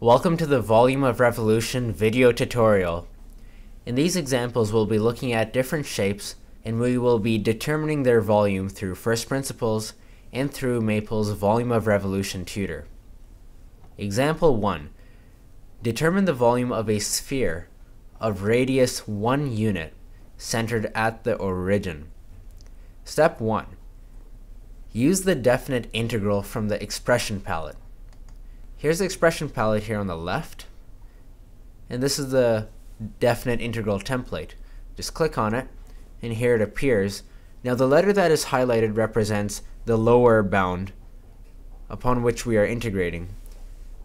Welcome to the Volume of Revolution video tutorial. In these examples we'll be looking at different shapes and we will be determining their volume through first principles and through Maple's Volume of Revolution tutor. Example 1. Determine the volume of a sphere of radius 1 unit centered at the origin. Step 1. Use the definite integral from the expression palette. Here's the expression palette here on the left. And this is the definite integral template. Just click on it, and here it appears. Now the letter that is highlighted represents the lower bound upon which we are integrating.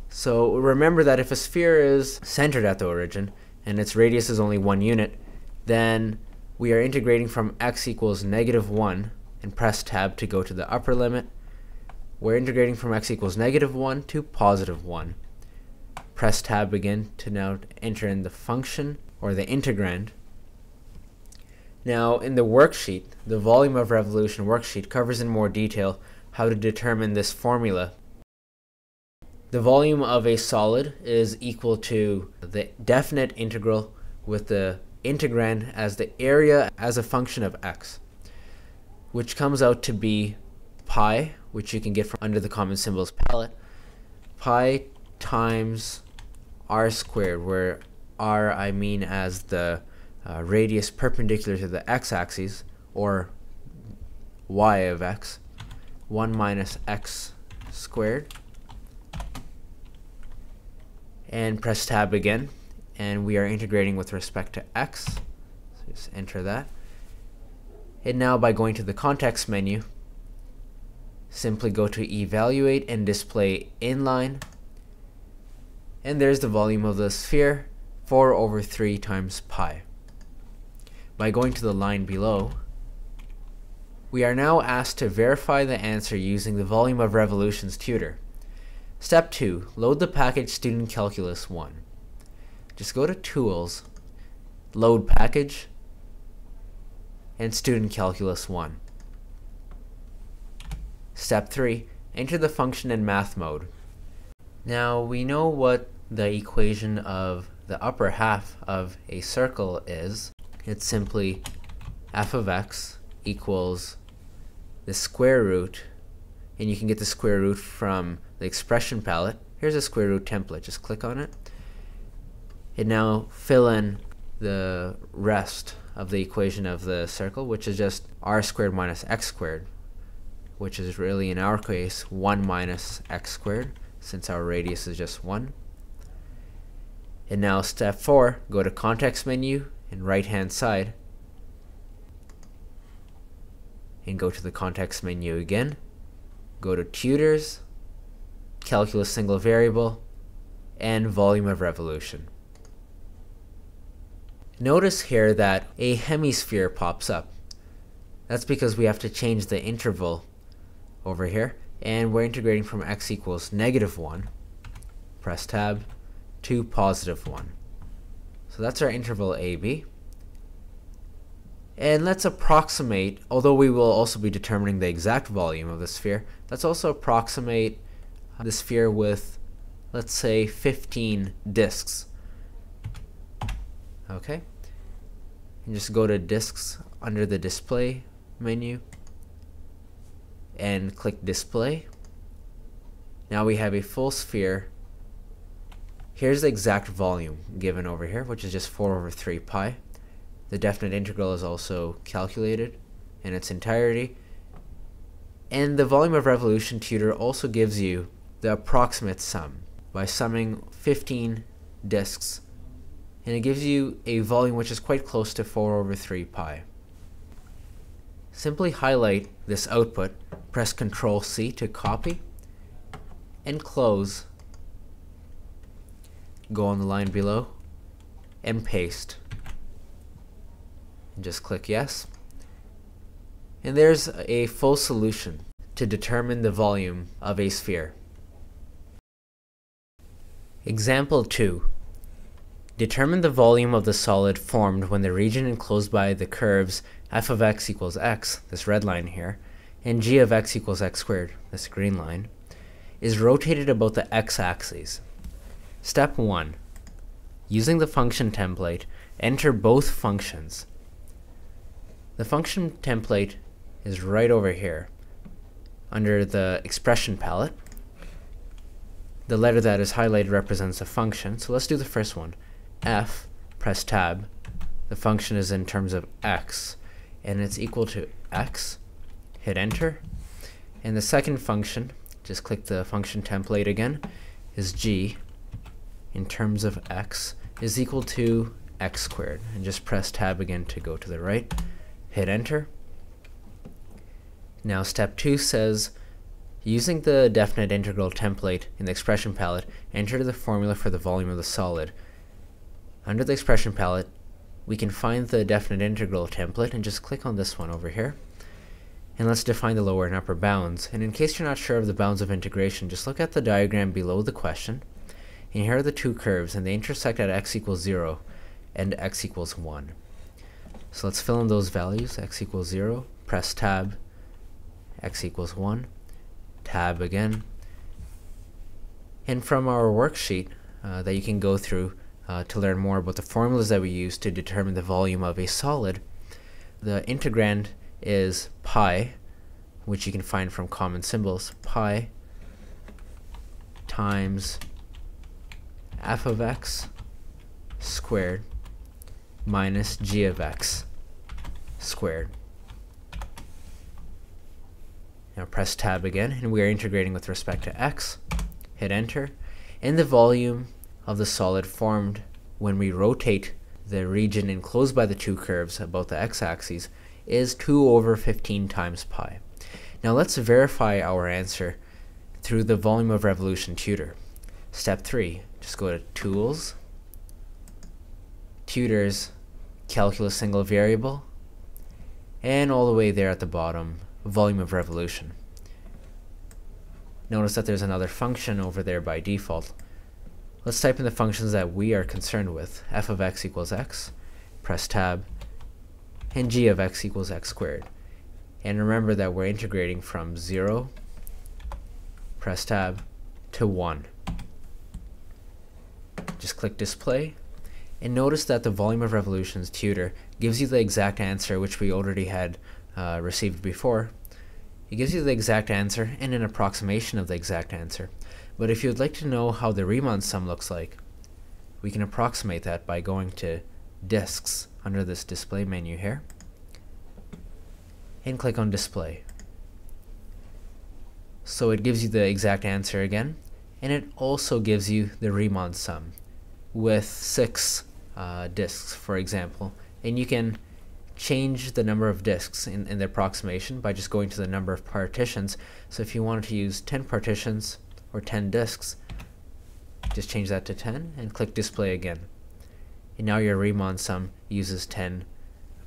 So remember that if a sphere is centered at the origin, and its radius is only one unit, then we are integrating from x equals negative 1, and press tab to go to the upper limit, we're integrating from x equals negative 1 to positive 1. Press tab again to now enter in the function or the integrand. Now in the worksheet, the volume of revolution worksheet covers in more detail how to determine this formula. The volume of a solid is equal to the definite integral with the integrand as the area as a function of x, which comes out to be pi which you can get from under the common symbols palette, pi times r squared, where r I mean as the uh, radius perpendicular to the x-axis, or y of x, 1 minus x squared. And press tab again, and we are integrating with respect to x. So just enter that. And now by going to the context menu, simply go to evaluate and display inline and there's the volume of the sphere 4 over 3 times pi. By going to the line below we are now asked to verify the answer using the volume of revolutions tutor. Step 2. Load the package Student Calculus 1. Just go to Tools, Load Package, and Student Calculus 1. Step 3. Enter the function in math mode. Now we know what the equation of the upper half of a circle is. It's simply f of x equals the square root, and you can get the square root from the expression palette. Here's a square root template. Just click on it. And now fill in the rest of the equation of the circle, which is just r squared minus x squared which is really in our case 1 minus x squared since our radius is just 1. And now step 4, go to context menu and right hand side and go to the context menu again. Go to tutors, calculus single variable, and volume of revolution. Notice here that a hemisphere pops up. That's because we have to change the interval over here. And we're integrating from x equals negative 1 press tab to positive 1 so that's our interval AB and let's approximate although we will also be determining the exact volume of the sphere let's also approximate the sphere with let's say 15 disks. Okay? And just go to disks under the display menu and click display. Now we have a full sphere. Here's the exact volume given over here, which is just 4 over 3 pi. The definite integral is also calculated in its entirety. And the volume of revolution tutor also gives you the approximate sum by summing 15 disks. And it gives you a volume which is quite close to 4 over 3 pi. Simply highlight this output Press Ctrl C to copy and close. Go on the line below and paste. And just click yes. And there's a full solution to determine the volume of a sphere. Example 2. Determine the volume of the solid formed when the region enclosed by the curves f of x equals x, this red line here, and g of x equals x squared, this green line, is rotated about the x-axis. Step 1. Using the function template, enter both functions. The function template is right over here under the expression palette. The letter that is highlighted represents a function, so let's do the first one. f, press tab, the function is in terms of x, and it's equal to x, hit enter, and the second function, just click the function template again, is g, in terms of x, is equal to x squared, and just press tab again to go to the right, hit enter, now step 2 says, using the definite integral template in the expression palette, enter the formula for the volume of the solid. Under the expression palette, we can find the definite integral template and just click on this one over here. And let's define the lower and upper bounds. And in case you're not sure of the bounds of integration, just look at the diagram below the question. And here are the two curves, and they intersect at x equals 0 and x equals 1. So let's fill in those values, x equals 0, press tab, x equals 1, tab again. And from our worksheet uh, that you can go through uh, to learn more about the formulas that we use to determine the volume of a solid, the integrand is pi, which you can find from common symbols, pi times f of x squared minus g of x squared. Now press tab again, and we are integrating with respect to x. Hit enter. And the volume of the solid formed when we rotate the region enclosed by the two curves about the x-axis is 2 over 15 times pi. Now let's verify our answer through the volume of revolution tutor. Step 3, just go to Tools, Tutors, Calculus Single Variable, and all the way there at the bottom, volume of revolution. Notice that there's another function over there by default. Let's type in the functions that we are concerned with. f of x equals x, press tab, and g of x equals x squared. And remember that we're integrating from 0, press tab, to 1. Just click display, and notice that the volume of revolutions tutor gives you the exact answer which we already had uh, received before, it gives you the exact answer and an approximation of the exact answer. But if you'd like to know how the Riemann sum looks like, we can approximate that by going to disks under this display menu here and click on display. So it gives you the exact answer again and it also gives you the Riemann sum with six uh, disks for example and you can change the number of disks in, in the approximation by just going to the number of partitions. So if you wanted to use 10 partitions or 10 disks, just change that to 10 and click display again. And now your Riemann sum uses 10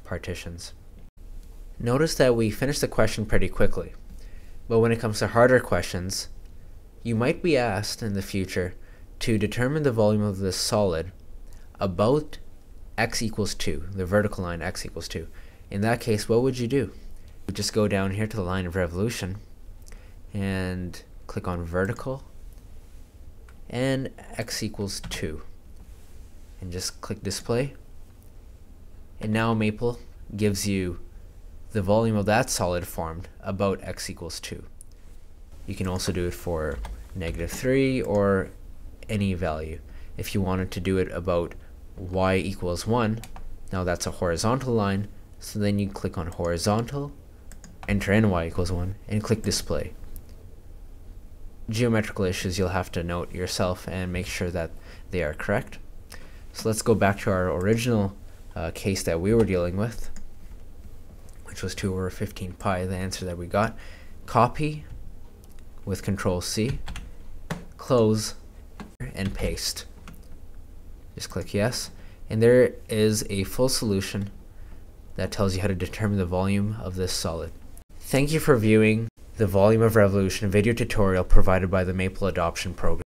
partitions. Notice that we finished the question pretty quickly, but when it comes to harder questions, you might be asked in the future to determine the volume of this solid about x equals 2, the vertical line x equals 2. In that case, what would you do? You just go down here to the line of revolution and click on vertical and x equals 2 and just click display and now Maple gives you the volume of that solid formed about x equals 2. You can also do it for negative 3 or any value. If you wanted to do it about y equals 1. Now that's a horizontal line, so then you click on horizontal, enter in y equals 1, and click display. Geometrical issues you'll have to note yourself and make sure that they are correct. So let's go back to our original uh, case that we were dealing with, which was 2 over 15 pi, the answer that we got. Copy with Control C, close, and paste. Just click yes. And there is a full solution that tells you how to determine the volume of this solid. Thank you for viewing the Volume of Revolution video tutorial provided by the Maple Adoption Program.